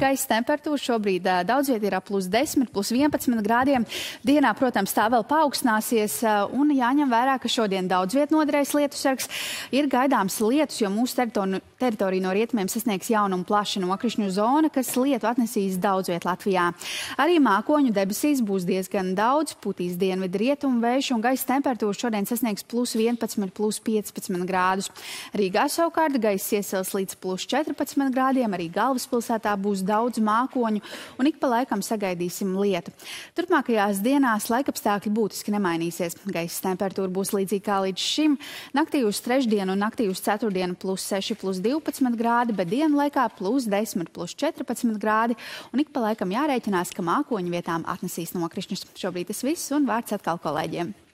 Gaisa temperatūra šobrīd daudz viet ir ap plus 10, plus 11 grādiem. Dienā, protams, tā vēl paaugstināsies un jāņem vērā, ka šodien daudz viet noderēs lietusargs. Ir gaidāms lietus, jo mūsu teritori teritorija no rietumiem sasniegs jaunu un plašu nokrišņu zona, kas lietu atnesīs daudz viet Latvijā. Arī mākoņu debesīs būs diezgan daudz, putīs dienvidu rietumu vējš un gaisa temperatūra šodien sasniegs plus 11, plus 15 grādus. Rīgā savukārt gaisa iesils līdz plus 14 grādiem, arī galvaspilsētā būs daudz mākoņu un ik pa laikam sagaidīsim lietu. Turpmākajās dienās laikapstākļi būtiski nemainīsies. Gaisa temperatūra būs līdzīga kā līdz šim. Naktī uz trešdienu un naktī uz ceturtdienu plus 6, plus 12 grādi, bet dienu laikā plus 10, plus 14 grādi. Un ik pa laikam jārēķinās, ka mākoņu vietām atnesīs nokrišņus. Šobrīd tas viss un vārds atkal kolēģiem.